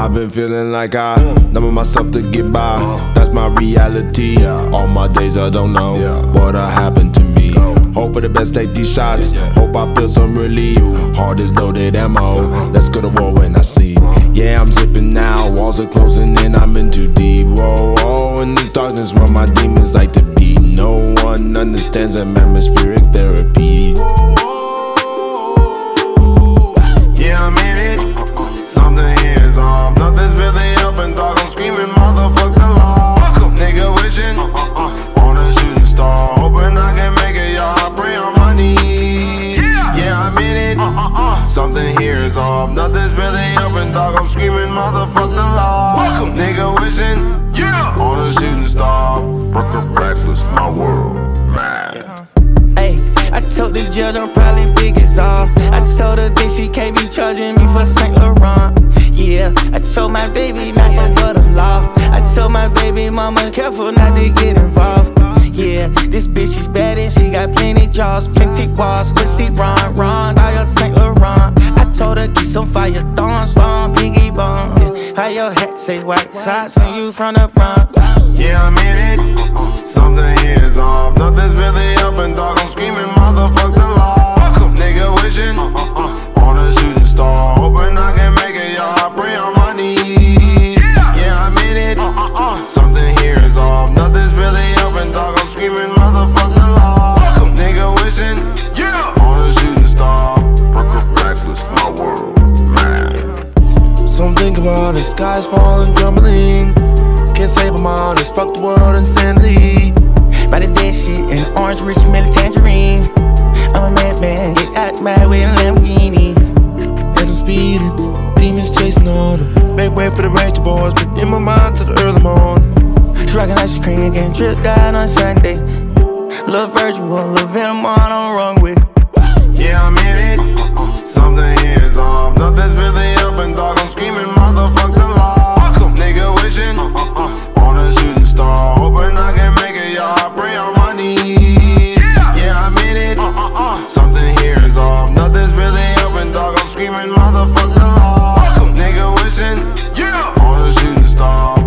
I've been feeling like I number myself to get by. That's my reality. All my days I don't know what'll happen to me. Hope for the best, take these shots. Hope I feel some relief. Heart is loaded ammo. Let's go to war when I sleep. Yeah, I'm zipping now. Walls are closing in, I'm in too deep. Whoa, whoa, in this darkness where my demons like to be. No one understands them atmospheric Something here is off. Nothing's really up and dog. I'm screaming, motherfuck the law. Nigga wishing yeah, on a shooting star. Reckless, my world, man. Ayy, I told the judge I'm probably big as off. I told her that she can't be charging me for Saint Laurent. Yeah, I told my baby not to go to law. I told my baby mama careful not to get involved. Yeah, this bitch is bad and she got plenty jaws, plenty walls, pussy run, run, bomb, biggie bomb. How your hat say white socks and you from the Bronx. So I'm thinking about the skies falling, crumbling. Can't save them all, just fuck the world insanity. By the dead shit and orange rich melon tangerine. I'm a madman, get out my way in Lamborghini. And I'm speeding, demons chasing all the Make way for the Rager boys, but in my mind to the early morning. She rockin' ice cream, getting dripped out on Sunday. Lil' virtual, Lil' Venom on, on the wrong way. Yeah, I'm in it. fucking law. Fuck em. Nigga wishing, yeah. On a shooting star.